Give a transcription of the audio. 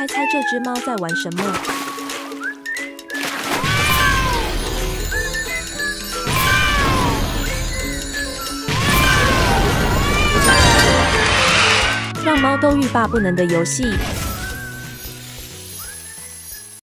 猜猜这只猫在玩什么？让猫都欲罢不能的游戏。